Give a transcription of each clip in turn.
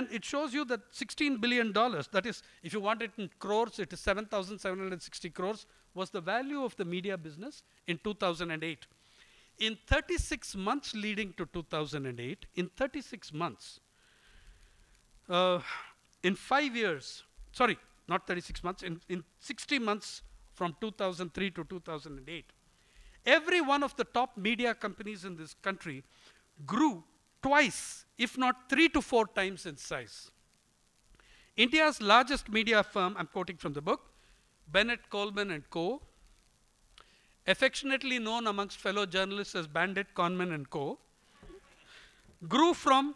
And it shows you that $16 billion, that is, if you want it in crores, it is 7,760 crores, was the value of the media business in 2008. In 36 months leading to 2008, in 36 months, uh, in five years, sorry, not 36 months, in, in 60 months from 2003 to 2008, every one of the top media companies in this country grew twice, if not three to four times in size. India's largest media firm, I'm quoting from the book, Bennett Coleman and Co., affectionately known amongst fellow journalists as Bandit, Conman and Co., grew from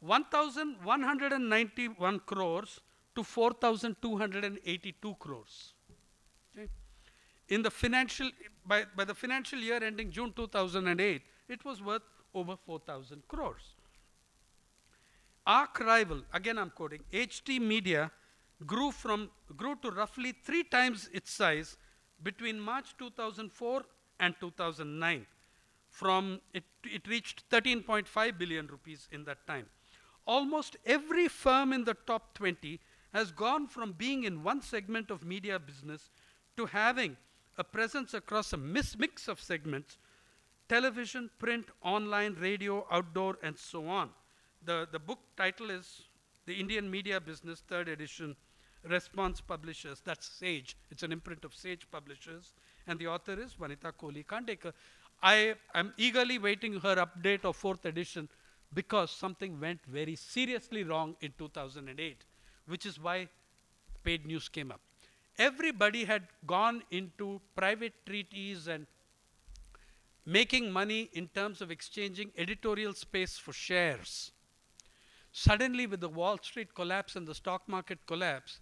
1,191 crores to 4,282 crores. In the financial, by, by the financial year ending June 2008, it was worth over 4,000 crores. Arch rival, again I'm quoting, HT Media grew from grew to roughly three times its size between March 2004 and 2009. From it, it reached 13.5 billion rupees in that time. Almost every firm in the top 20 has gone from being in one segment of media business to having a presence across a mix of segments television, print, online, radio, outdoor, and so on. The, the book title is The Indian Media Business, third edition, Response Publishers. That's Sage. It's an imprint of Sage Publishers. And the author is Vanitha Kohli Khandekar. I am eagerly waiting her update of fourth edition because something went very seriously wrong in 2008, which is why paid news came up. Everybody had gone into private treaties and making money in terms of exchanging editorial space for shares. Suddenly, with the Wall Street collapse and the stock market collapse,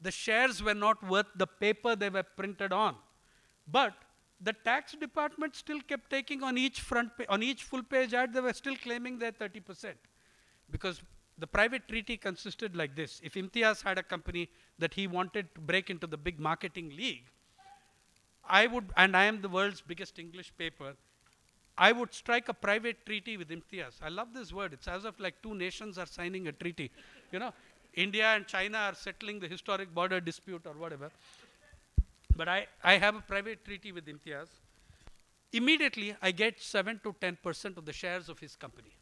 the shares were not worth the paper they were printed on. But the tax department still kept taking on each front on each full page ad, they were still claiming their 30%. Because the private treaty consisted like this. If Imtiaz had a company that he wanted to break into the big marketing league, I would, and I am the world's biggest English paper, I would strike a private treaty with Imtiaz. I love this word. It's as if like two nations are signing a treaty. You know, India and China are settling the historic border dispute or whatever. But I, I have a private treaty with Imtiaz. Immediately, I get 7 to 10% of the shares of his company.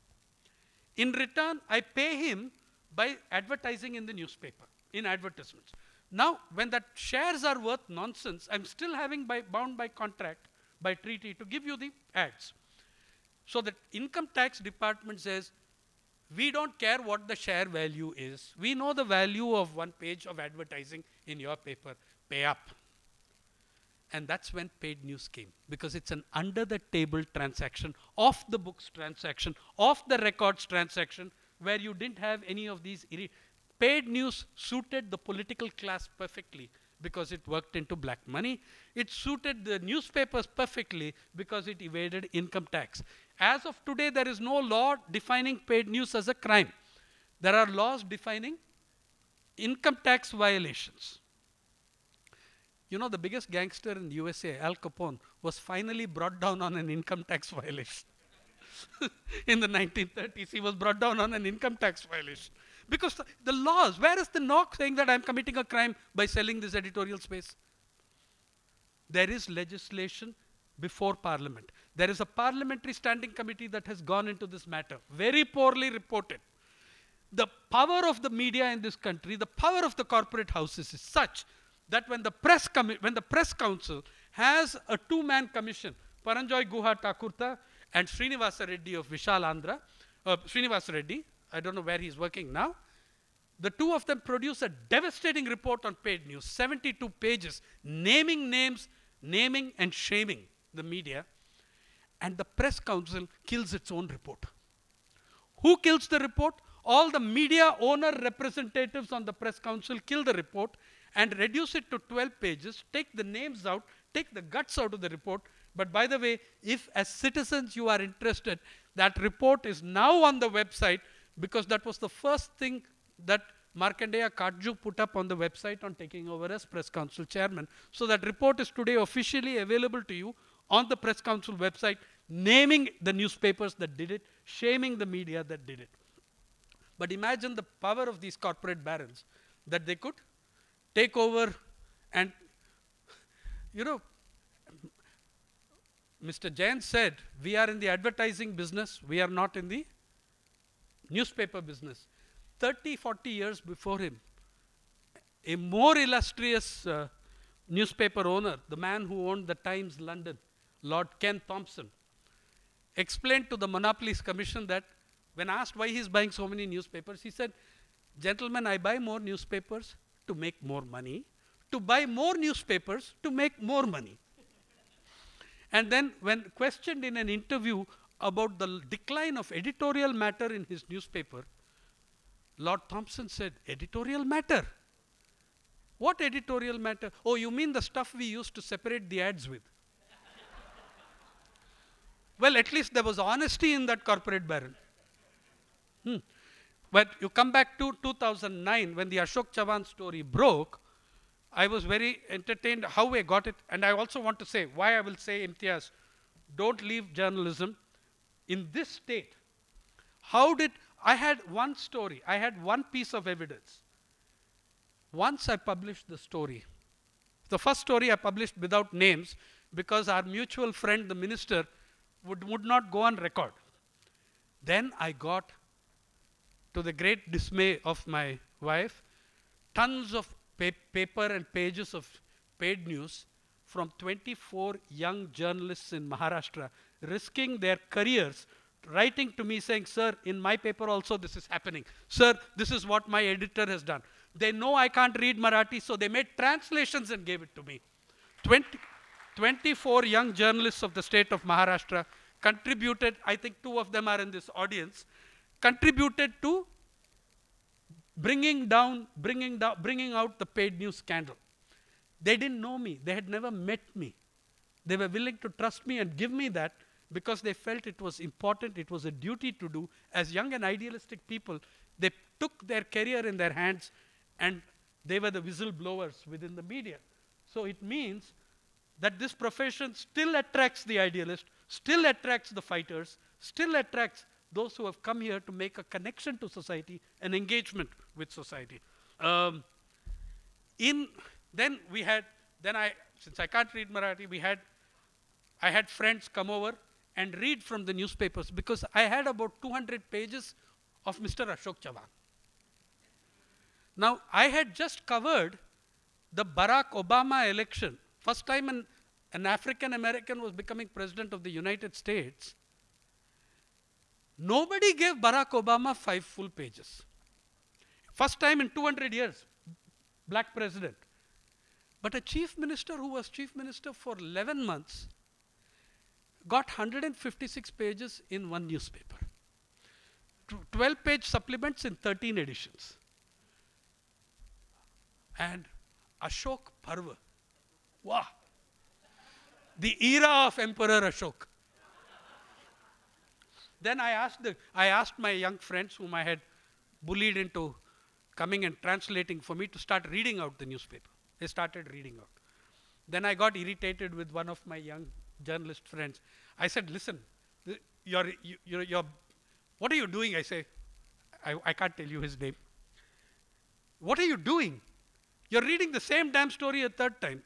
In return, I pay him by advertising in the newspaper, in advertisements. Now, when that shares are worth nonsense, I'm still having by, bound by contract, by treaty, to give you the ads. So the income tax department says, we don't care what the share value is. We know the value of one page of advertising in your paper. Pay up. And that's when paid news came because it's an under the table transaction, off the books transaction, off the records transaction, where you didn't have any of these. Paid news suited the political class perfectly because it worked into black money. It suited the newspapers perfectly because it evaded income tax. As of today, there is no law defining paid news as a crime. There are laws defining income tax violations. You know, the biggest gangster in the USA, Al Capone, was finally brought down on an income tax violation. in the 1930s, he was brought down on an income tax violation. Because the, laws, where is the knock saying that I'm committing a crime by selling this editorial space? There is legislation before Parliament. There is a parliamentary standing committee that has gone into this matter, very poorly reported. The power of the media in this country, the power of the corporate houses is such that when the press, when the press council has a two-man commission, Paranjoy Guha Thakurta and Srinivasa Reddy of Visalaandhra, uh, Srinivasa Reddy, I don't know where he's working now. The two of them produce a devastating report on paid news, 72 pages, naming names, naming and shaming the media. And the press council kills its own report. Who kills the report? All the media owner representatives on the press council kill the report and reduce it to 12 pages, take the names out, take the guts out of the report. But by the way, if as citizens you are interested, that report is now on the website because that was the first thing that Markandeya Katju put up on the website on taking over as press council chairman. So that report is today officially available to you on the press council website, naming the newspapers that did it, shaming the media that did it. But imagine the power of these corporate barons that they could take over and, you know, Mr. Jain said, we are in the advertising business, we are not in the newspaper business. 30, 40 years before him, a more illustrious uh, newspaper owner, the man who owned the Times London, Lord Ken Thomson, explained to the Monopolies Commission that when asked why he's buying so many newspapers, he said, Gentlemen, I buy more newspapers to make more money, to buy more newspapers to make more money. And then, when questioned in an interview about the decline of editorial matter in his newspaper, Lord Thomson said, Editorial matter? What editorial matter? Oh, you mean the stuff we used to separate the ads with? well, at least there was honesty in that corporate baron. Hmm. But you come back to 2009 when the Ashok Chavan story broke, I was very entertained how I got it. And I also want to say why I will say, Imtiaz, don't leave journalism in this state. How did, I had one story, I had one piece of evidence. Once I published the story, the first story I published without names because our mutual friend, the minister, would, would not go on record. Then I got, to the great dismay of my wife, tons of pa paper and pages of paid news from 24 young journalists in Maharashtra risking their careers writing to me saying, Sir, in my paper also this is happening. Sir, this is what my editor has done. They know I can't read Marathi, so they made translations and gave it to me. 20, 24 young journalists of the state of Maharashtra contributed, I think two of them are in this audience, contributed to bringing down, bringing down, bringing out the paid news scandal. They didn't know me. They had never met me. They were willing to trust me and give me that because they felt it was important, it was a duty to do. As young and idealistic people, they took their career in their hands and they were the whistleblowers within the media. So it means that this profession still attracts the idealist, still attracts the fighters, still attracts those who have come here to make a connection to society, an engagement with society. Um, in then we had then I since I can't read Marathi, we had I had friends come over and read from the newspapers because I had about 200 pages of Mr. Ashok Chavan. Now I had just covered the Barack Obama election. First time an, an African American was becoming president of the United States. Nobody gave Barack Obama five full pages. First time in 200 years, black president. But a chief minister who was chief minister for 11 months got 156 pages in one newspaper. 12 page supplements in 13 editions. And Ashok Parva. Wow. The era of Emperor Ashok. Then I asked, the, I asked my young friends whom I had bullied into coming and translating for me to start reading out the newspaper. They started reading out. Then I got irritated with one of my young journalist friends. I said, listen, you're, you, you're, you're, what are you doing? I say, I, I can't tell you his name. What are you doing? You're reading the same damn story a third time.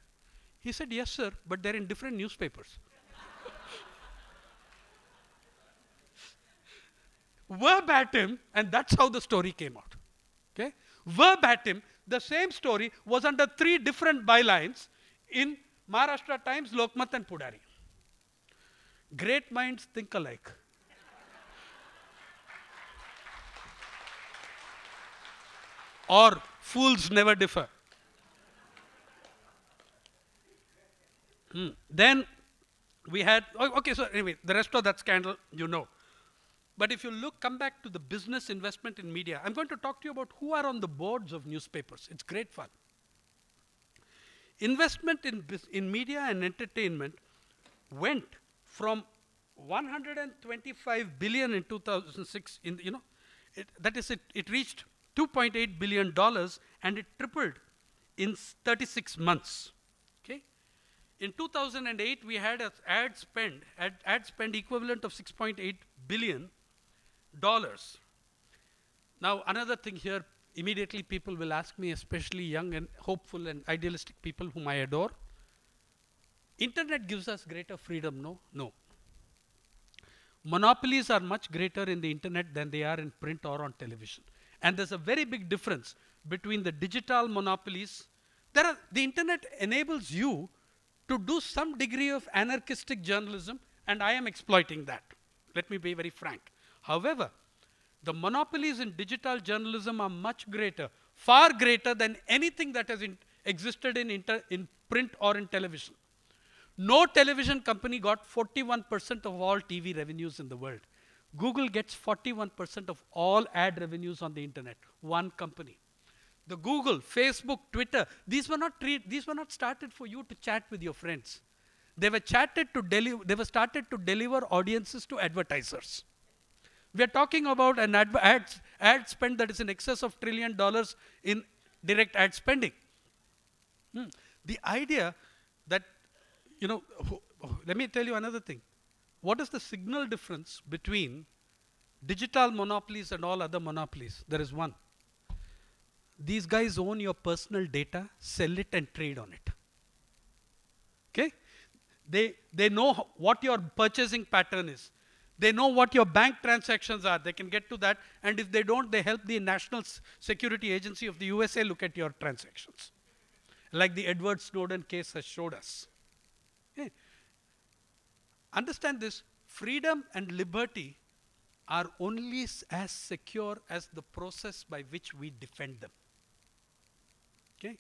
He said, yes, sir, but they're in different newspapers. verbatim, and that's how the story came out. Okay? Verbatim, the same story was under three different bylines in Maharashtra Times, Lokmat, and Pudhari. Great minds think alike. or fools never differ. Hmm. Then we had, okay, so anyway, the rest of that scandal, you know. But if you look, come back to the business investment in media, I'm going to talk to you about who are on the boards of newspapers. It's great fun. Investment in, in media and entertainment went from 125 billion in 2006, in, you know, it, that is, it, it reached 2.8 billion dollars and it tripled in 36 months. Okay, in 2008 we had an ad spend, ad, ad spend equivalent of 6.8 billion dollars. Now, another thing here, immediately people will ask me, especially young and hopeful and idealistic people whom I adore, internet gives us greater freedom, no? No. Monopolies are much greater in the internet than they are in print or on television. And there's a very big difference between the digital monopolies. There are, the internet enables you to do some degree of anarchistic journalism, and I am exploiting that. Let me be very frank. However, the monopolies in digital journalism are much greater, far greater than anything that has in existed in, in print or in television. No television company got 41% of all TV revenues in the world. Google gets 41% of all ad revenues on the internet. One company. The Google, Facebook, Twitter, these were not these were not started for you to chat with your friends. They were chatted to they were started to deliver audiences to advertisers. We are talking about an ad, ad, ad spend that is in excess of trillion dollars in direct ad spending. Hmm. The idea that you know, let me tell you another thing. What is the signal difference between digital monopolies and all other monopolies? There is one. These guys own your personal data, sell it and trade on it. Okay? They, they know what your purchasing pattern is. They know what your bank transactions are. They can get to that. And if they don't, they help the National Security Agency of the USA look at your transactions. Like the Edward Snowden case has showed us. Understand this freedom and liberty are only as secure as the process by which we defend them. Okay?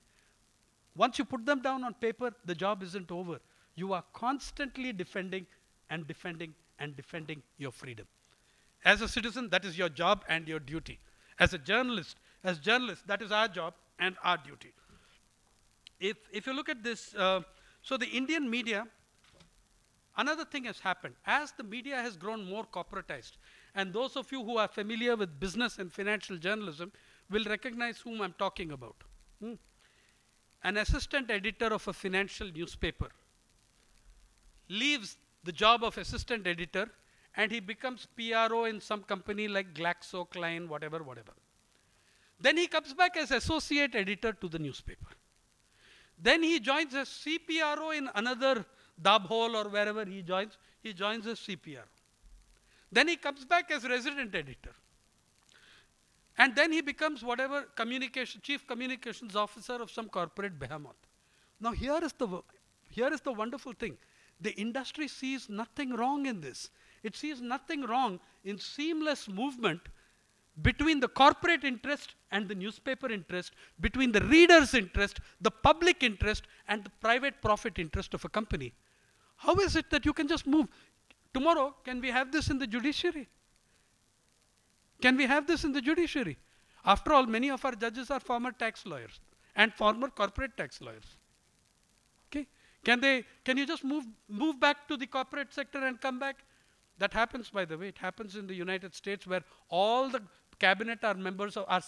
Once you put them down on paper, the job isn't over. You are constantly defending and defending and defending your freedom. As a citizen, that is your job and your duty. As a journalist, as journalists, that is our job and our duty. If, if you look at this, uh, so the Indian media Another thing has happened. As the media has grown more corporatized, and those of you who are familiar with business and financial journalism will recognize whom I'm talking about. Hmm. An assistant editor of a financial newspaper leaves the job of assistant editor and he becomes PRO in some company like GlaxoSmithKline, whatever, whatever. Then he comes back as associate editor to the newspaper. Then he joins as CPRO in another Dabhol or wherever he joins, he joins as CPR. Then he comes back as resident editor. And then he becomes whatever communication, chief communications officer of some corporate behemoth. Now here is the, here is the wonderful thing. The industry sees nothing wrong in this. It sees nothing wrong in seamless movement between the corporate interest and the newspaper interest, between the reader's interest, the public interest, and the private profit interest of a company. How is it that you can just move? Tomorrow, can we have this in the judiciary? Can we have this in the judiciary? After all, many of our judges are former tax lawyers and former corporate tax lawyers. Can they, can you just move, move back to the corporate sector and come back? That happens, by the way. It happens in the United States where all the cabinet are members of, are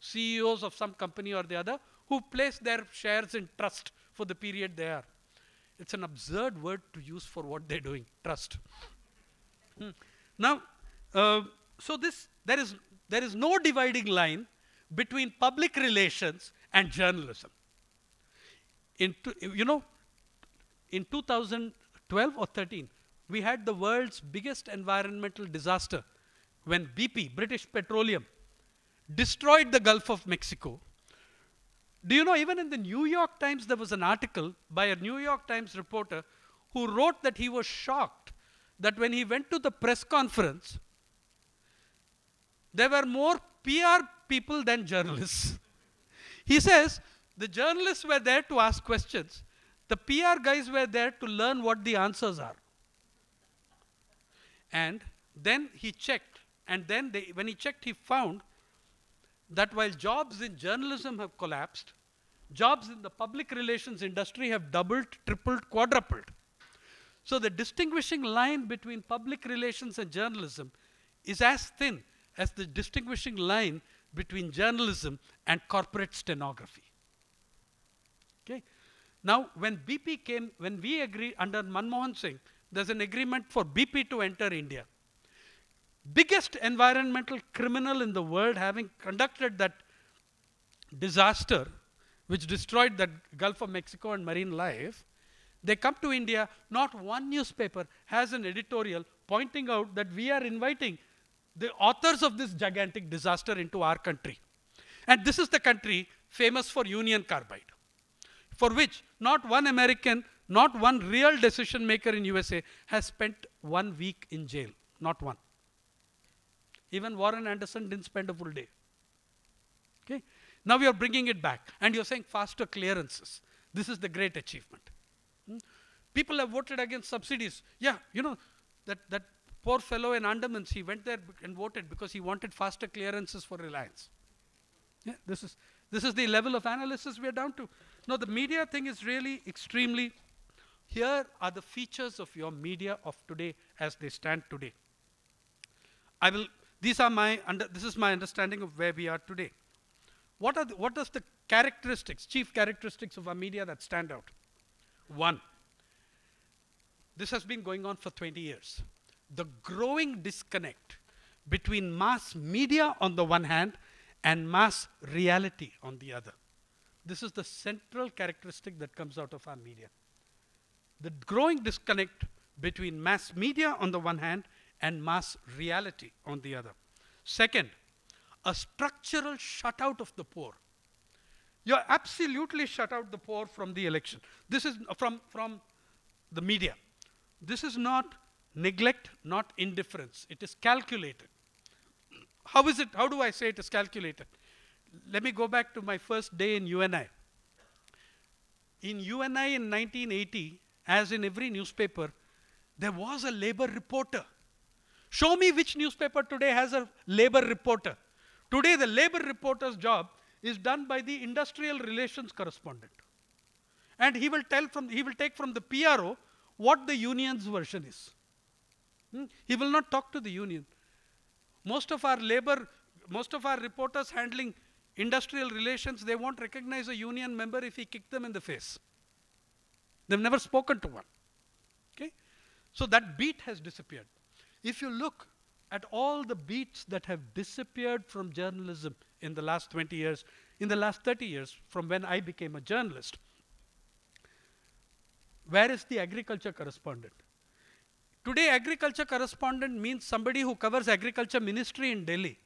CEOs of some company or the other who place their shares in trust for the period they are. It's an absurd word to use for what they're doing, trust. Hmm. Now, uh, so this, there is, there is no dividing line between public relations and journalism. In, you know, in 2012 or 13, we had the world's biggest environmental disaster when BP, British Petroleum, destroyed the Gulf of Mexico do you know, even in the New York Times, there was an article by a New York Times reporter who wrote that he was shocked that when he went to the press conference, there were more PR people than journalists. he says the journalists were there to ask questions, the PR guys were there to learn what the answers are. And then he checked, and then they, when he checked, he found that while jobs in journalism have collapsed, jobs in the public relations industry have doubled, tripled, quadrupled. So the distinguishing line between public relations and journalism is as thin as the distinguishing line between journalism and corporate stenography. Now, when BP came, when we agreed under Manmohan Singh, there's an agreement for BP to enter India. biggest environmental criminal in the world having conducted that disaster which destroyed the Gulf of Mexico and marine life, they come to India, not one newspaper has an editorial pointing out that we are inviting the authors of this gigantic disaster into our country. And this is the country famous for Union Carbide, for which not one American, not one real decision maker in USA has spent one week in jail. Not one. Even Warren Anderson didn't spend a full day. Okay? Now you're bringing it back and you're saying faster clearances. This is the great achievement. Hmm? People have voted against subsidies. Yeah, you know, that, that poor fellow in Andamans, he went there and voted because he wanted faster clearances for Reliance. Yeah, this is, this is the level of analysis we are down to. No, the media thing is really extremely, here are the features of your media of today as they stand today. I will, these are my, under, this is my understanding of where we are today. What are the, what is the characteristics, chief characteristics of our media that stand out? One, this has been going on for 20 years. The growing disconnect between mass media on the one hand and mass reality on the other. This is the central characteristic that comes out of our media. The growing disconnect between mass media on the one hand and mass reality on the other. Second, a structural shutout of the poor. You're absolutely shut out the poor from the election. This is from, from the media. This is not neglect, not indifference. It is calculated. How is it, how do I say it is calculated? Let me go back to my first day in UNI. In UNI in 1980, as in every newspaper, there was a labor reporter. Show me which newspaper today has a labor reporter. Today, the labor reporter's job is done by the industrial relations correspondent. And he will tell from, he will take from the PRO what the union's version is. Hmm? He will not talk to the union. Most of our labor, most of our reporters handling industrial relations, they won't recognize a union member if he kicked them in the face. They've never spoken to one. Okay? So that beat has disappeared. If you look at all the beats that have disappeared from journalism in the last 20 years, in the last 30 years, from when I became a journalist. Where is the agriculture correspondent? Today, agriculture correspondent means somebody who covers agriculture ministry in Delhi.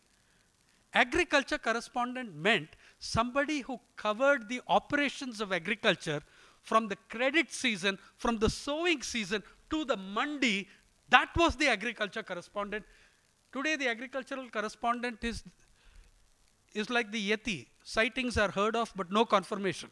Agriculture correspondent meant somebody who covered the operations of agriculture from the credit season, from the sowing season to the mandi. That was the agriculture correspondent. Today, the agricultural correspondent is, is like the Yeti. Sightings are heard of, but no confirmation.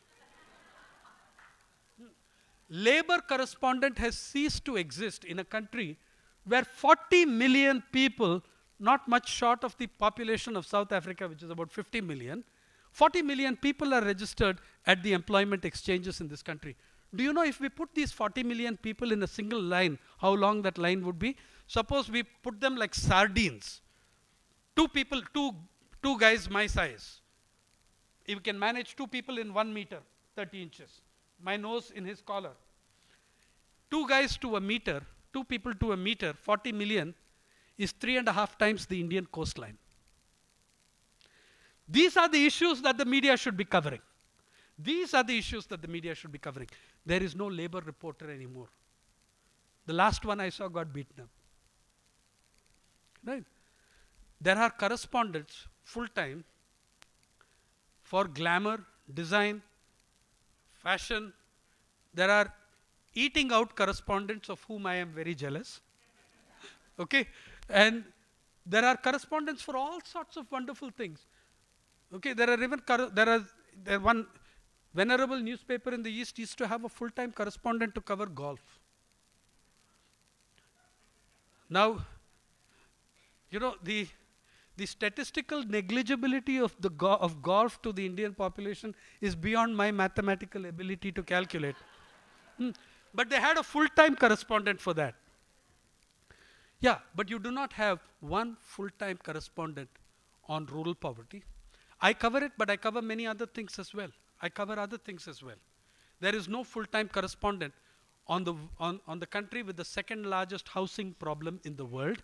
Labor correspondent has ceased to exist in a country where 40 million people, not much short of the population of South Africa, which is about 50 million, 40 million people are registered at the employment exchanges in this country. Do you know if we put these 40 million people in a single line, how long that line would be? Suppose we put them like sardines. Two people, two, two guys my size. If we can manage two people in one meter, 30 inches. My nose in his collar. Two guys to a meter, two people to a meter, 40 million is three and a half times the Indian coastline. These are the issues that the media should be covering. These are the issues that the media should be covering. There is no labor reporter anymore. The last one I saw got beaten up. Right? There are correspondents full time for glamour, design, fashion. There are eating out correspondents of whom I am very jealous. okay? And there are correspondents for all sorts of wonderful things. Okay, there are even there are there one venerable newspaper in the East used to have a full-time correspondent to cover golf. Now, you know, the, the statistical negligibility of, the go of golf to the Indian population is beyond my mathematical ability to calculate. Hmm. But they had a full-time correspondent for that. Yeah, but you do not have one full-time correspondent on rural poverty. I cover it, but I cover many other things as well. I cover other things as well. There is no full-time correspondent on the, on, on the country with the second largest housing problem in the world.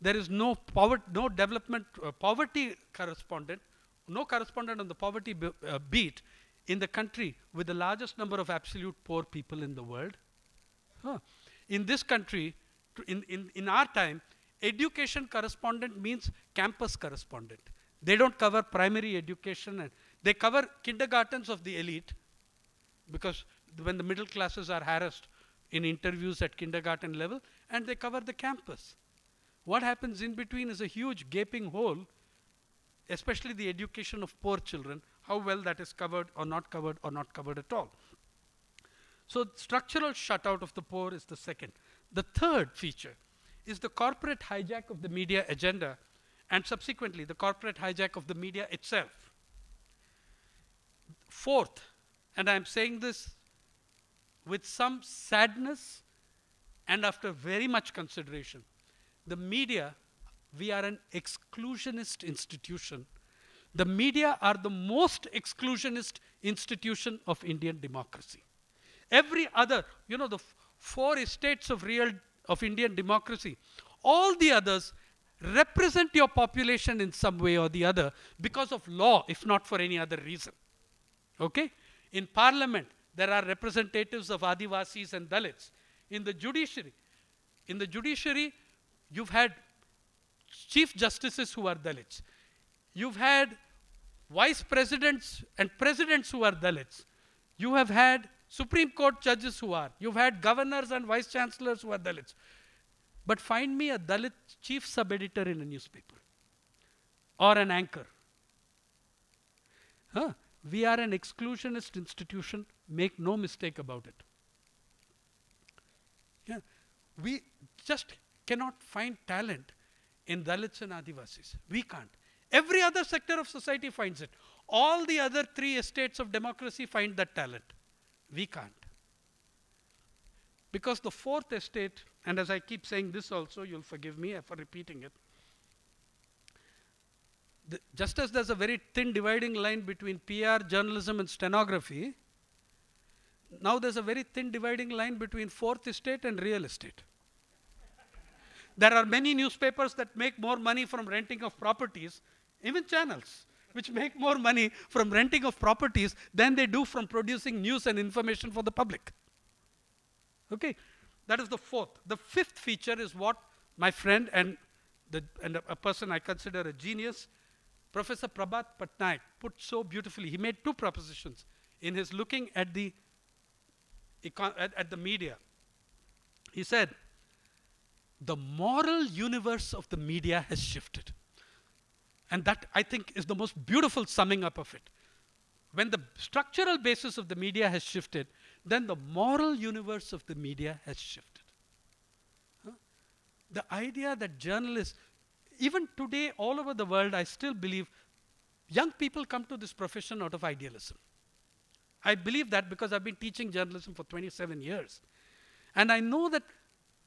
there is no poverty, no development, uh, poverty correspondent, no correspondent on the poverty uh, beat in the country with the largest number of absolute poor people in the world. Huh. In this country, in, in, in our time, education correspondent means campus correspondent. They don't cover primary education and they cover kindergartens of the elite because when the middle classes are harassed in interviews at kindergarten level and they cover the campus. What happens in between is a huge gaping hole, especially the education of poor children, how well that is covered or not covered or not covered at all. So structural shutout of the poor is the second. The third feature is the corporate hijack of the media agenda and subsequently the corporate hijack of the media itself. Fourth, and I'm saying this with some sadness and after very much consideration, the media, we are an exclusionist institution. The media are the most exclusionist institution of Indian democracy. Every other, you know, the four estates of real of Indian democracy, all the others represent your population in some way or the other because of law, if not for any other reason. Okay? In parliament, there are representatives of Adivasis and Dalits. In the judiciary, in the judiciary, you've had chief justices who are Dalits. You've had vice presidents and presidents who are Dalits. You have had Supreme Court judges who are. You've had governors and vice chancellors who are Dalits. But find me a Dalit chief sub-editor in a newspaper or an anchor. Huh? We are an exclusionist institution, make no mistake about it. Yeah. We just cannot find talent in Dalits and Adivasis. We can't. Every other sector of society finds it. All the other three estates of democracy find that talent. We can't. Because the fourth estate, and as I keep saying this also, you'll forgive me for repeating it. The, just as there's a very thin dividing line between PR, journalism, and stenography, now there's a very thin dividing line between fourth estate and real estate. there are many newspapers that make more money from renting of properties, even channels, which make more money from renting of properties than they do from producing news and information for the public. Okay, that is the fourth. The fifth feature is what my friend and, the, and a, person I consider a genius, Professor Prabhat Patnaik, put so beautifully. He made two propositions in his looking at the, at, at the media. He said, the moral universe of the media has shifted. And that, I think, is the most beautiful summing up of it. When the structural basis of the media has shifted, then the moral universe of the media has shifted. Huh? The idea that journalists, even today, all over the world, I still believe young people come to this profession out of idealism. I believe that because I've been teaching journalism for 27 years. And I know that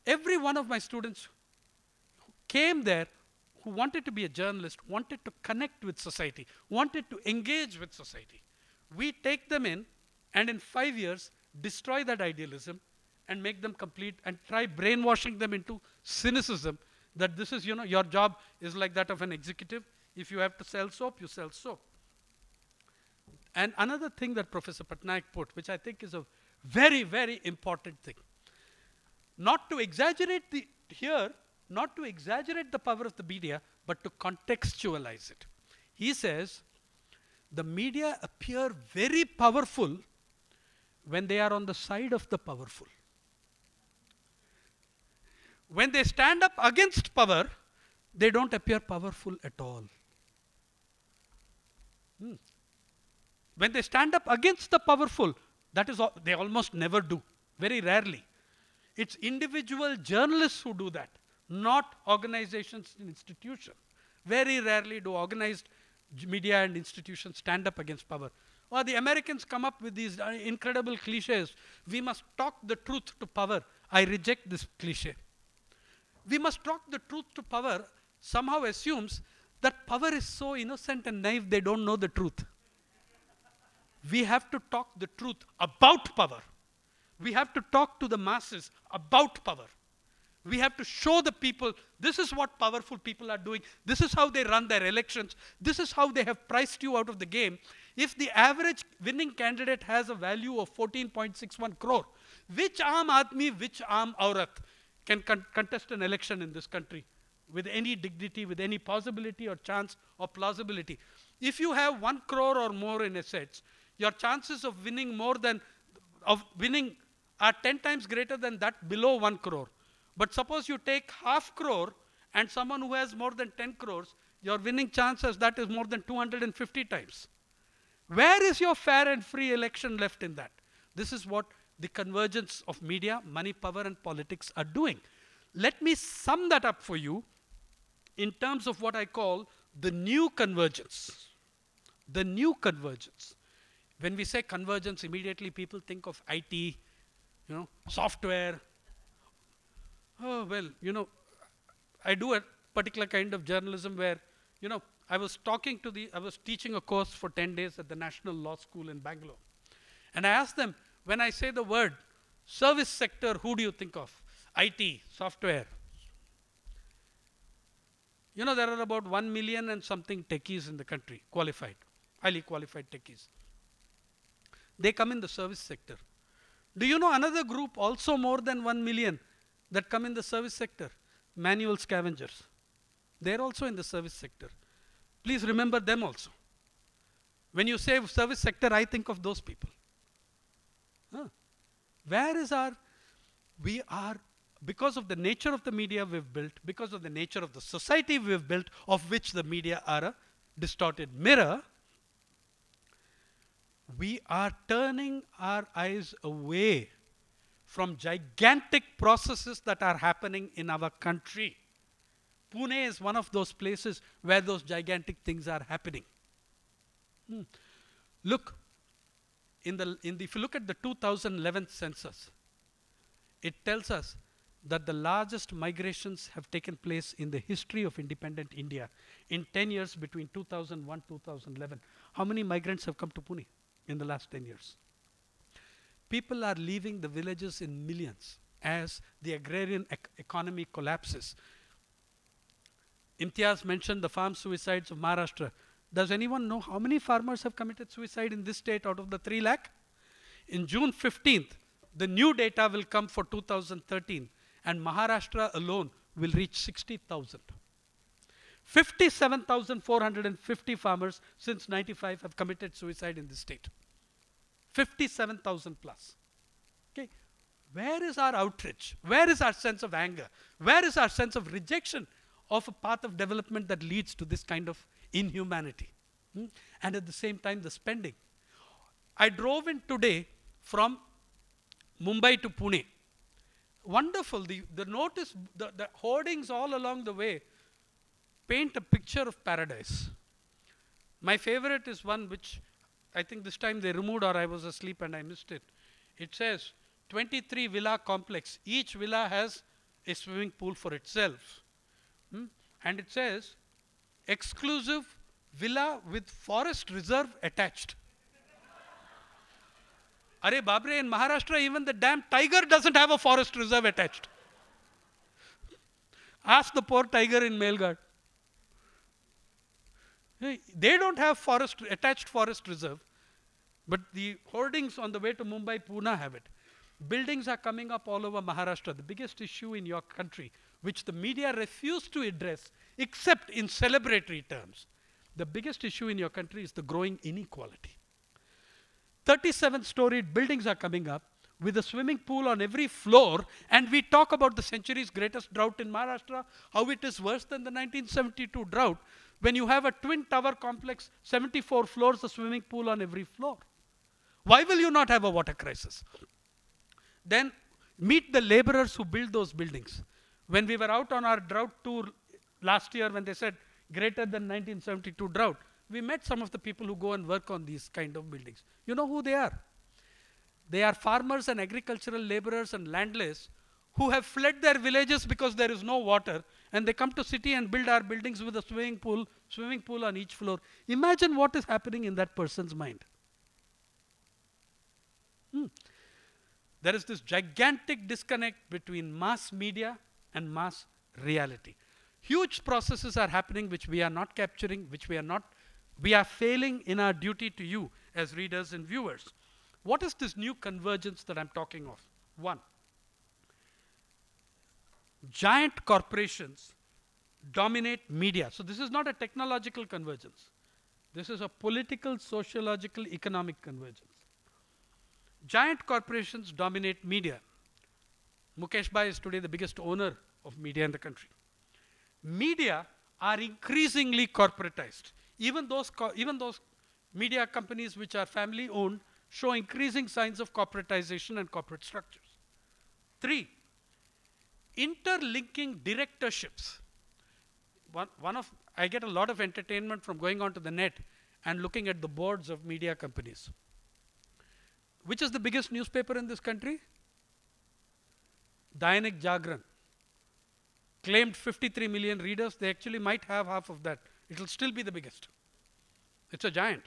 every one of my students came there who wanted to be a journalist, wanted to connect with society, wanted to engage with society. We take them in, and in five years, destroy that idealism and make them complete and try brainwashing them into cynicism that this is, you know, your job is like that of an executive. If you have to sell soap, you sell soap. And another thing that Professor Patnaik put, which I think is a very, very important thing. Not to exaggerate the, here, not to exaggerate the power of the media, but to contextualize it. He says, the media appear very powerful when they are on the side of the powerful. When they stand up against power, they don't appear powerful at all. Hmm. When they stand up against the powerful, that is they almost never do, very rarely. It's individual journalists who do that, not organizations and institutions. Very rarely do organized media and institutions stand up against power. Or the Americans come up with these uh, incredible cliches. We must talk the truth to power. I reject this cliche. We must talk the truth to power somehow assumes that power is so innocent and naive they don't know the truth. we have to talk the truth about power. We have to talk to the masses about power. We have to show the people this is what powerful people are doing. This is how they run their elections. This is how they have priced you out of the game. If the average winning candidate has a value of 14.61 crore, which Aam Aadmi, which Aam Aurat can con contest an election in this country with any dignity, with any possibility or chance or plausibility? If you have one crore or more in assets, your chances of winning more than, of winning are 10 times greater than that below 1 crore. But suppose you take half crore and someone who has more than 10 crores, your winning chances that is more than 250 times. Where is your fair and free election left in that? This is what the convergence of media, money, power and politics are doing. Let me sum that up for you in terms of what I call the new convergence. The new convergence. When we say convergence, immediately people think of IT, you know, software. Oh, well, you know, I do a particular kind of journalism where, you know, I was talking to the, I was teaching a course for 10 days at the National Law School in Bangalore. And I asked them, when I say the word service sector, who do you think of? IT, software. You know, there are about 1 million and something techies in the country, qualified, highly qualified techies. They come in the service sector. Do you know another group, also more than 1 million, that come in the service sector? Manual scavengers. They're also in the service sector. Please remember them also. When you say service sector, I think of those people. Huh. Where is our, we are, because of the nature of the media we've built, because of the nature of the society we've built, of which the media are a distorted mirror, we are turning our eyes away from gigantic processes that are happening in our country. Pune is one of those places where those gigantic things are happening. Hmm. Look, in the, in the, if you look at the 2011 census, it tells us that the largest migrations have taken place in the history of independent India in 10 years between 2001 2011. How many migrants have come to Pune? in the last 10 years. People are leaving the villages in millions as the agrarian ec economy collapses. Imtiaz mentioned the farm suicides of Maharashtra. Does anyone know how many farmers have committed suicide in this state out of the 3 lakh? In June 15th, the new data will come for 2013 and Maharashtra alone will reach 60,000. 57,450 farmers since 95 have committed suicide in this state. 57,000 plus. Okay. Where is our outrage? Where is our sense of anger? Where is our sense of rejection of a path of development that leads to this kind of inhumanity? Hmm? And at the same time, the spending. I drove in today from Mumbai to Pune. Wonderful. The, the notice, the, the hoardings all along the way paint a picture of paradise. My favorite is one which I think this time they removed or I was asleep and I missed it. It says 23 villa complex. Each villa has a swimming pool for itself. Hmm? And it says exclusive villa with forest reserve attached. Are Babre, in Maharashtra, even the damn tiger doesn't have a forest reserve attached. Ask the poor tiger in Melghat. They don't have forest attached forest reserve, but the hoardings on the way to Mumbai, Pune have it. Buildings are coming up all over Maharashtra. The biggest issue in your country, which the media refuse to address, except in celebratory terms. The biggest issue in your country is the growing inequality. 37 storied buildings are coming up with a swimming pool on every floor, and we talk about the century's greatest drought in Maharashtra, how it is worse than the 1972 drought when you have a twin tower complex, 74 floors, a swimming pool on every floor. Why will you not have a water crisis? Then meet the laborers who build those buildings. When we were out on our drought tour last year, when they said greater than 1972 drought, we met some of the people who go and work on these kind of buildings. You know who they are? They are farmers and agricultural laborers and landless who have fled their villages because there is no water and they come to city and build our buildings with a swimming pool, swimming pool on each floor. Imagine what is happening in that person's mind. Hmm. There is this gigantic disconnect between mass media and mass reality. Huge processes are happening which we are not capturing, which we are not, we are failing in our duty to you as readers and viewers. What is this new convergence that I'm talking of? One, giant corporations dominate media. So this is not a technological convergence. This is a political, sociological, economic convergence. Giant corporations dominate media. Mukesh Bhai is today the biggest owner of media in the country. Media are increasingly corporatized. Even those, even those media companies which are family owned show increasing signs of corporatization and corporate structures. Three, interlinking directorships. One, one of, I get a lot of entertainment from going onto the net and looking at the boards of media companies. Which is the biggest newspaper in this country? Dainik Jagran. Claimed 53 million readers. They actually might have half of that. It will still be the biggest. It's a giant.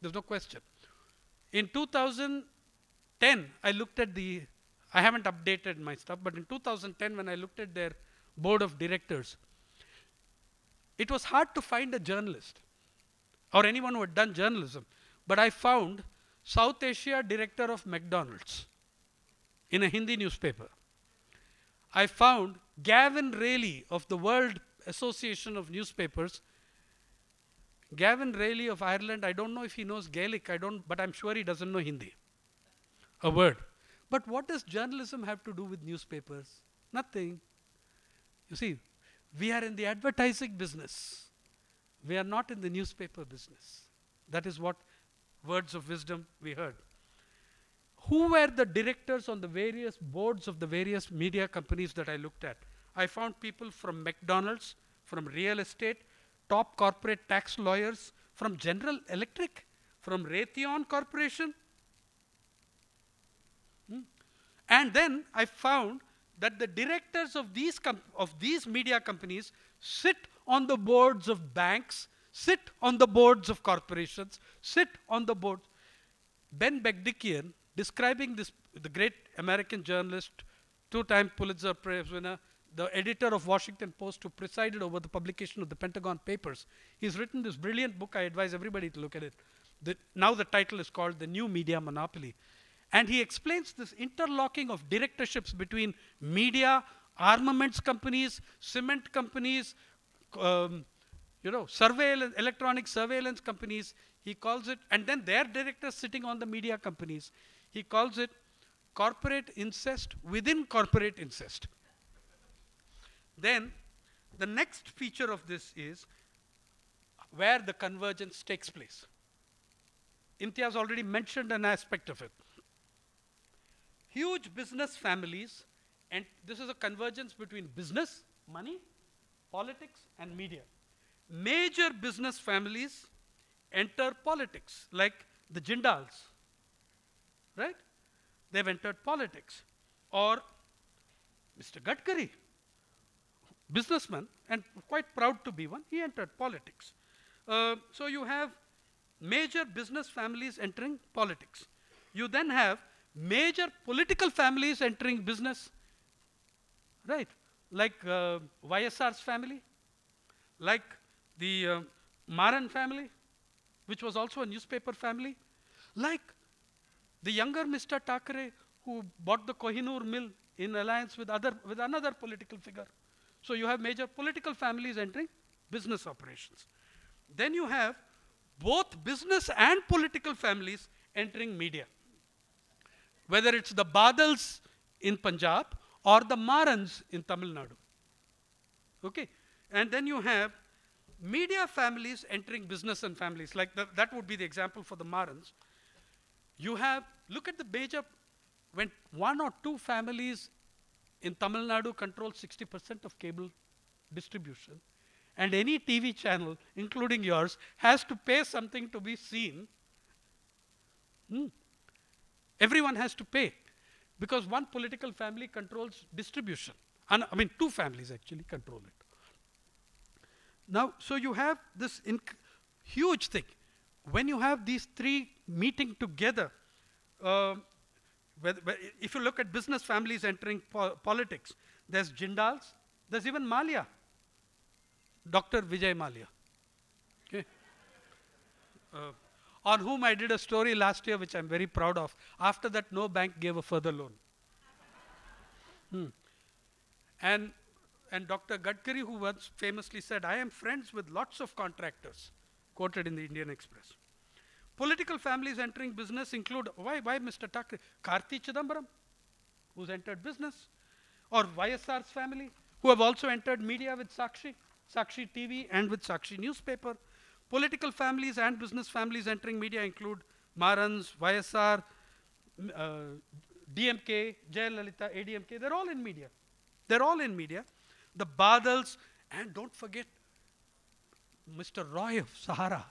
There's no question. In 2010, I looked at the, I haven't updated my stuff, but in 2010, when I looked at their board of directors, it was hard to find a journalist or anyone who had done journalism. But I found South Asia director of McDonald's in a Hindi newspaper. I found Gavin Reilly of the World Association of Newspapers. Gavin Reilly of Ireland, I don't know if he knows Gaelic, I don't, but I'm sure he doesn't know Hindi. A word. But what does journalism have to do with newspapers? Nothing. You see, we are in the advertising business. We are not in the newspaper business. That is what words of wisdom we heard. Who were the directors on the various boards of the various media companies that I looked at? I found people from McDonald's, from real estate, top corporate tax lawyers, from General Electric, from Raytheon Corporation. Hmm. And then I found that the directors of these, of these media companies sit on the boards of banks, sit on the boards of corporations, sit on the boards. Ben Bagdikian, describing this, the great American journalist, two-time Pulitzer Prize winner, the editor of Washington Post who presided over the publication of the Pentagon Papers. He's written this brilliant book. I advise everybody to look at it. The, now the title is called The New Media Monopoly. And he explains this interlocking of directorships between media, armaments companies, cement companies, um, you know, surveillance, electronic surveillance companies. He calls it, and then their directors sitting on the media companies. He calls it corporate incest within corporate incest. Then the next feature of this is where the convergence takes place. Imtiaz already mentioned an aspect of it. Huge business families, and this is a convergence between business, money, politics, and media. Major business families enter politics, like the Jindals, right? They've entered politics. Or Mr. Gadkari, businessman and quite proud to be one, he entered politics. Uh, so you have major business families entering politics. You then have major political families entering business, right? Like uh, YSR's family, like the uh, Maran family, which was also a newspaper family, like the younger Mr. Thackeray, who bought the Kohinoor mill in alliance with, other, with another political figure. So you have major political families entering business operations. Then you have both business and political families entering media. Whether it's the Badals in Punjab or the Marans in Tamil Nadu. Okay. And then you have media families entering business and families. Like the, that would be the example for the Marans. You have, look at the major, when one or two families in Tamil Nadu control 60% of cable distribution, and any TV channel, including yours, has to pay something to be seen. Hmm. Everyone has to pay because one political family controls distribution. And, I mean, two families actually control it. Now, so you have this huge thing. When you have these three meeting together, uh, if you look at business families entering po politics, there's Jindals, There's even Mallya, Dr. Vijay Mallya, okay, uh, on whom I did a story last year, which I'm very proud of. After that, no bank gave a further loan. Hmm. And, and Dr. Gadkari, who once famously said, I am friends with lots of contractors, quoted in the Indian Express. Political families entering business include, why, why Mr. Thackeray? Karti Chidambaram, who's entered business, or YSR's family, who have also entered media with Sakshi, Sakshi TV and with Sakshi newspaper. Political families and business families entering media include Marans, YSR, uh, DMK, Jayalalitha, ADMK, they're all in media. They're all in media. The Badals, and don't forget Mr. Roy of Sahara.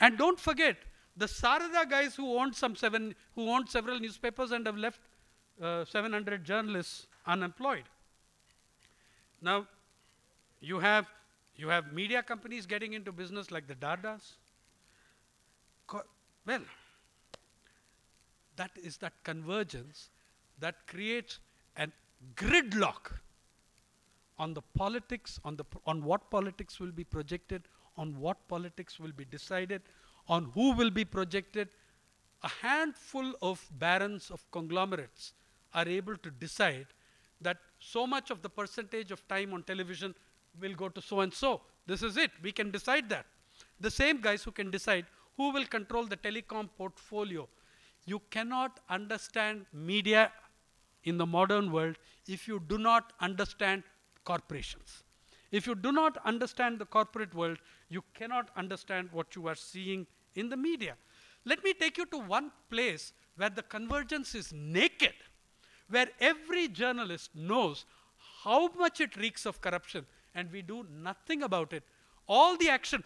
And don't forget the Sarada guys who owned some seven, who owned several newspapers and have left uh, 700 journalists unemployed. Now, you have, you have media companies getting into business like the Dardas. Co well, that is that convergence that creates a gridlock on the politics, on, the, on what politics will be projected, on what politics will be decided, on who will be projected. A handful of barons of conglomerates are able to decide that so much of the percentage of time on television will go to so and so. This is it. We can decide that. The same guys who can decide who will control the telecom portfolio. You cannot understand media in the modern world if you do not understand corporations. If you do not understand the corporate world, you cannot understand what you are seeing in the media. Let me take you to one place where the convergence is naked where every journalist knows how much it reeks of corruption and we do nothing about it. All the action.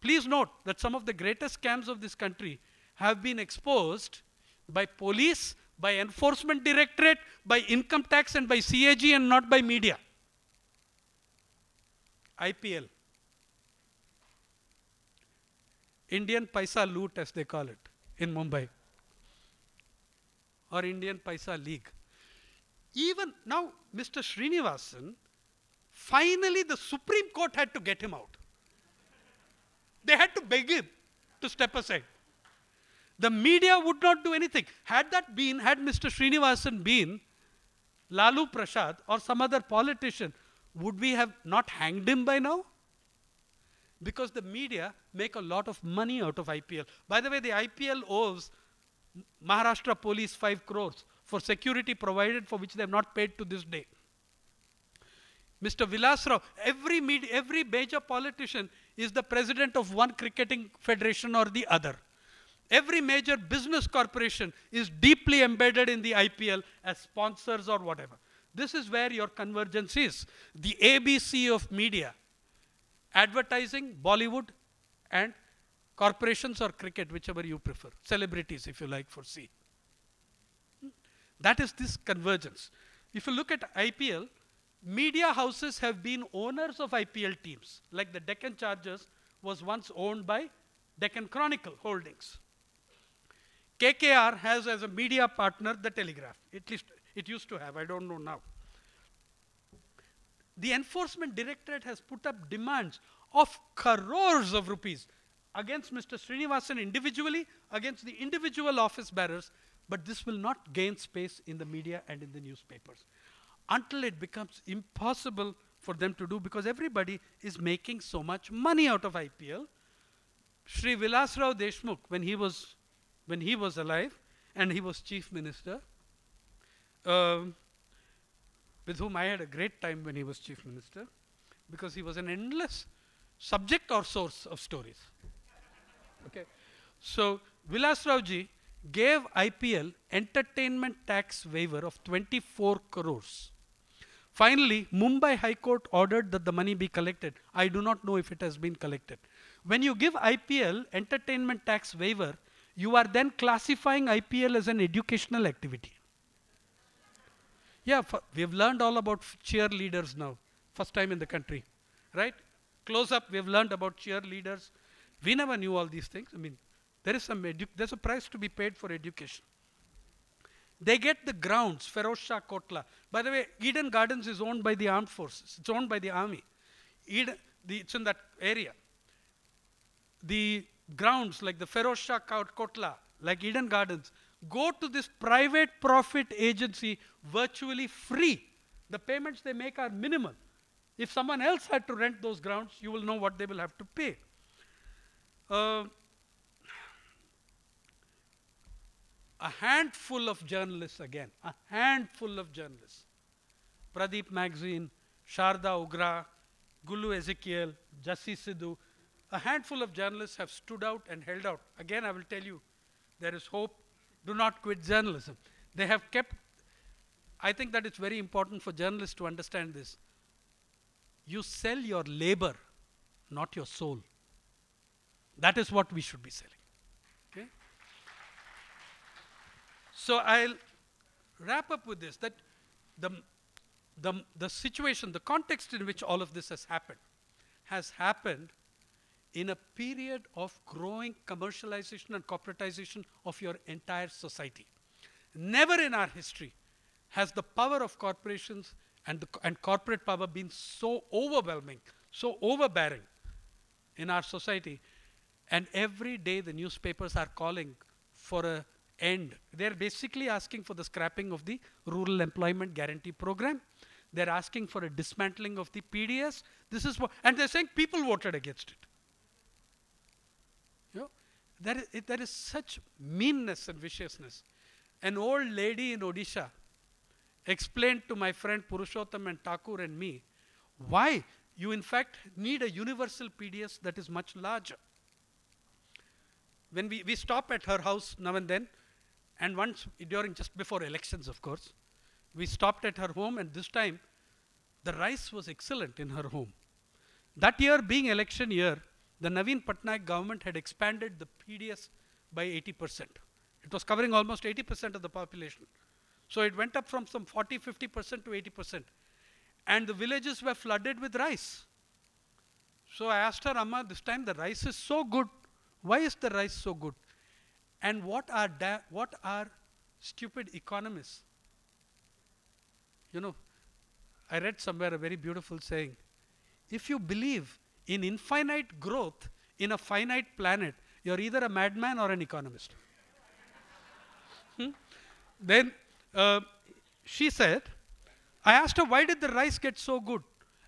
Please note that some of the greatest scams of this country have been exposed by police, by enforcement directorate, by income tax and by CAG and not by media. IPL. Indian Paisa loot as they call it in Mumbai or Indian Paisa League. Even now, Mr. Srinivasan, finally the Supreme Court had to get him out. They had to beg him to step aside. The media would not do anything. Had that been, had Mr. Srinivasan been Lalu Prasad or some other politician, would we have not hanged him by now? Because the media make a lot of money out of IPL. By the way, the IPL owes Maharashtra police 5 crores for security provided for which they have not paid to this day. Mr. Vilas Rao, every, every major politician is the president of one cricketing federation or the other. Every major business corporation is deeply embedded in the IPL as sponsors or whatever. This is where your convergence is. The ABC of media, advertising, Bollywood, and corporations or cricket, whichever you prefer, celebrities, if you like, for C. That is this convergence. If you look at IPL, media houses have been owners of IPL teams, like the Deccan Chargers was once owned by Deccan Chronicle Holdings. KKR has as a media partner the Telegraph. At least it used to have, I don't know now. The Enforcement Directorate has put up demands of crores of rupees against Mr. Srinivasan individually, against the individual office bearers, but this will not gain space in the media and in the newspapers until it becomes impossible for them to do because everybody is making so much money out of IPL. Sri Vilasrao Deshmukh, when he was, when he was alive and he was chief minister, uh, with whom I had a great time when he was chief minister, because he was an endless subject or source of stories. Okay. So Vilas Rauji gave IPL entertainment tax waiver of 24 crores. Finally, Mumbai High Court ordered that the money be collected. I do not know if it has been collected. When you give IPL entertainment tax waiver, you are then classifying IPL as an educational activity. Yeah, we have learned all about cheerleaders now, first time in the country, right? Close up, we have learned about cheerleaders, we never knew all these things. I mean, there is some there's a price to be paid for education. They get the grounds, Feroz Shah Kotla. By the way, Eden Gardens is owned by the armed forces. It's owned by the army. Eden, the, it's in that area. The grounds like the Feroz Shah Kotla, like Eden Gardens, go to this private profit agency virtually free. The payments they make are minimal. If someone else had to rent those grounds, you will know what they will have to pay. Uh, a handful of journalists again, a handful of journalists. Pradeep Magazine, Sharda Ugra, Gulu Ezekiel, Jassi Sidhu, a handful of journalists have stood out and held out. Again, I will tell you, there is hope. Do not quit journalism. They have kept, I think that it's very important for journalists to understand this. You sell your labor, not your soul. That is what we should be selling. Okay? So I'll wrap up with this that the, the, the situation, the context in which all of this has happened, has happened in a period of growing commercialization and corporatization of your entire society. Never in our history has the power of corporations and, the, and corporate power been so overwhelming, so overbearing in our society. And every day the newspapers are calling for a end. They're basically asking for the scrapping of the Rural Employment Guarantee Program. They're asking for a dismantling of the PDS. This is what, and they're saying people voted against it. You know, there is, it, there is such meanness and viciousness. An old lady in Odisha explained to my friend Purushottam and Thakur and me why you in fact need a universal PDS that is much larger. When we, we stop at her house now and then, and once during just before elections, of course, we stopped at her home, and this time the rice was excellent in her home. That year, being election year, the Naveen Patnaik government had expanded the PDS by 80%. It was covering almost 80% of the population. So it went up from some 40, 50% to 80%. And the villages were flooded with rice. So I asked her, Amma, this time the rice is so good. Why is the rice so good? And what are, what are stupid economists? You know, I read somewhere a very beautiful saying. If you believe in infinite growth in a finite planet, you're either a madman or an economist. hmm? Then uh, she said, I asked her, why did the rice get so good?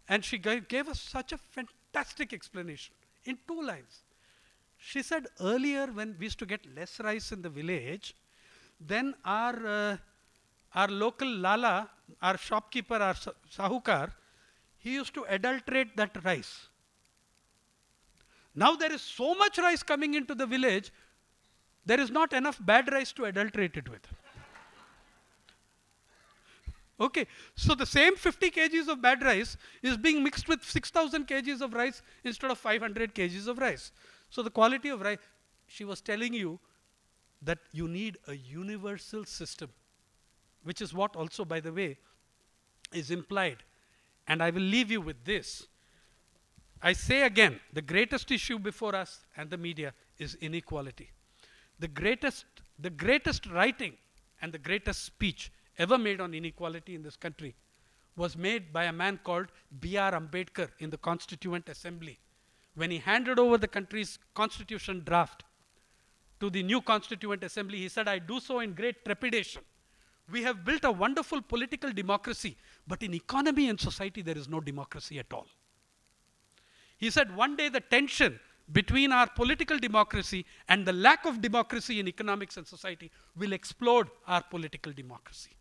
And she gave us such a fantastic explanation in two lines. She said earlier when we used to get less rice in the village, then our, uh, our local lala, our shopkeeper, our sahukar, he used to adulterate that rice. Now there is so much rice coming into the village, there is not enough bad rice to adulterate it with. Okay, so the same 50 kgs of bad rice is being mixed with 6,000 kgs of rice instead of 500 kgs of rice. So the quality of rice, she was telling you that you need a universal system, which is what also, by the way, is implied. And I will leave you with this. I say again, the greatest issue before us and the media is inequality. The greatest, the greatest writing and the greatest speech ever made on inequality in this country was made by a man called B.R. Ambedkar in the Constituent Assembly when he handed over the country's constitution draft to the new Constituent Assembly, he said, I do so in great trepidation. We have built a wonderful political democracy, but in economy and society, there is no democracy at all. He said, one day the tension between our political democracy and the lack of democracy in economics and society will explode our political democracy.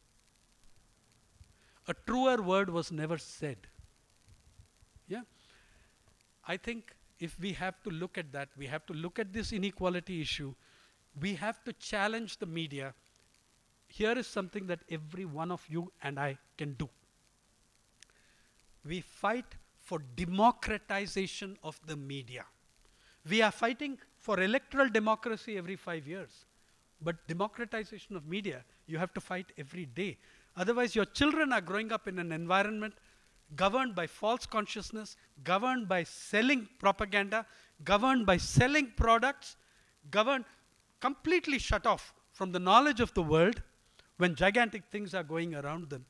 A truer word was never said. Yeah? I think if we have to look at that, we have to look at this inequality issue, we have to challenge the media. Here is something that every one of you and I can do. We fight for democratization of the media. We are fighting for electoral democracy every five years. But democratization of media, you have to fight every day. Otherwise, your children are growing up in an environment governed by false consciousness, governed by selling propaganda, governed by selling products, governed completely shut off from the knowledge of the world, when gigantic things are going around them,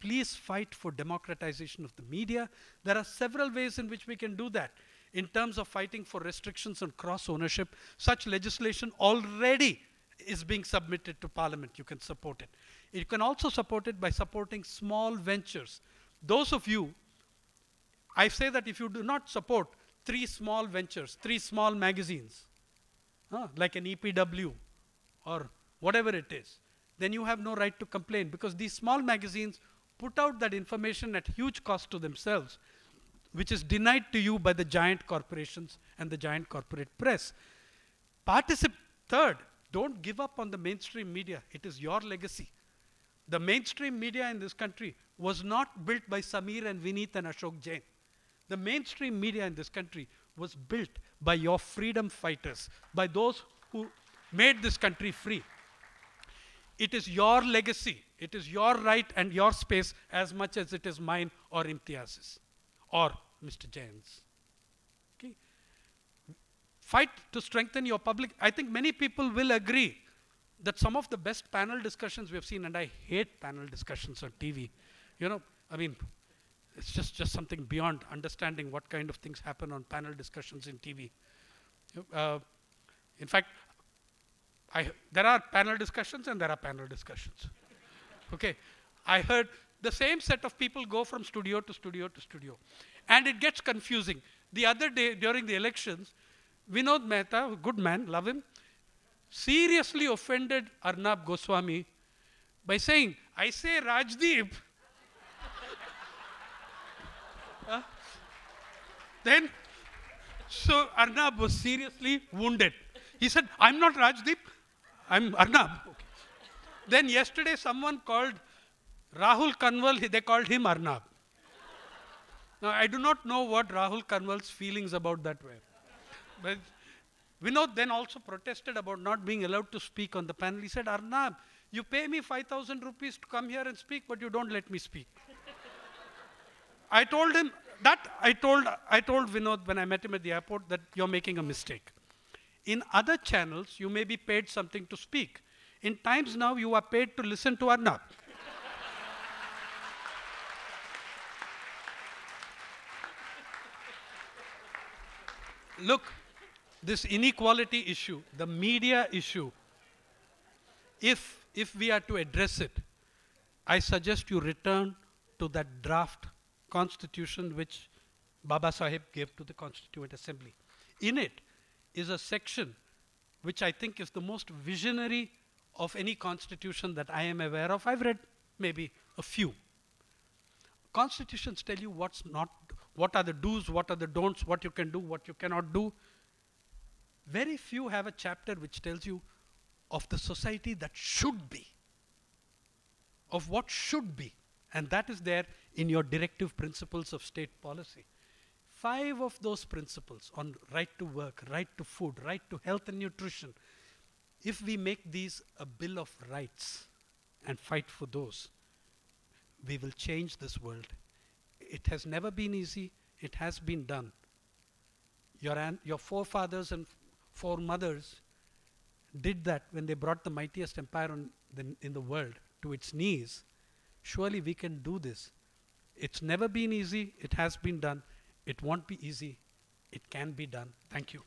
please fight for democratization of the media. There are several ways in which we can do that. In terms of fighting for restrictions on cross ownership, such legislation already is being submitted to parliament. You can support it. You can also support it by supporting small ventures. Those of you, I say that if you do not support three small ventures, three small magazines, uh, like an EPW or whatever it is, then you have no right to complain because these small magazines put out that information at huge cost to themselves, which is denied to you by the giant corporations and the giant corporate press. Particip third, don't give up on the mainstream media. It is your legacy. The mainstream media in this country was not built by Samir and Vineet and Ashok Jain. The mainstream media in this country was built by your freedom fighters, by those who made this country free. It is your legacy. It is your right and your space as much as it is mine or Imtiaz's or Mr. Jain's. Okay? Fight to strengthen your public. I think many people will agree that some of the best panel discussions we have seen, and I hate panel discussions on TV. You know, I mean, it's just, just something beyond understanding what kind of things happen on panel discussions in TV. Uh, in fact, I, there are panel discussions and there are panel discussions. okay, I heard the same set of people go from studio to studio to studio, and it gets confusing. The other day during the elections, Vinod Mehta, a good man, love him, seriously offended Arnab Goswami by saying, I say Rajdeep. Then, so Arnab was seriously wounded. He said, I'm not Rajdeep, I'm Arnab. Okay. Then yesterday someone called Rahul Kanwal, they called him Arnab. Now I do not know what Rahul Kanwal's feelings about that were. But Vinod then also protested about not being allowed to speak on the panel. He said, Arnab, you pay me 5,000 rupees to come here and speak, but you don't let me speak. I told him, that I told, I told Vinod when I met him at the airport that you're making a mistake. In other channels, you may be paid something to speak. In Times Now, you are paid to listen to Arnab. Look, this inequality issue, the media issue, if, if we are to address it, I suggest you return to that draft constitution which Baba Sahib gave to the Constituent Assembly. In it is a section which I think is the most visionary of any constitution that I am aware of. I've read maybe a few. Constitutions tell you what's not, what are the do's, what are the don'ts, what you can do, what you cannot do. Very few have a chapter which tells you of the society that should be, of what should be. And that is there in your directive principles of state policy. Five of those principles on right to work, right to food, right to health and nutrition, if we make these a bill of rights and fight for those, we will change this world. It has never been easy, it has been done. Your, your forefathers and foremothers did that when they brought the mightiest empire the, in the world to its knees. Surely we can do this. It's never been easy, it has been done. It won't be easy. It can be done. Thank you.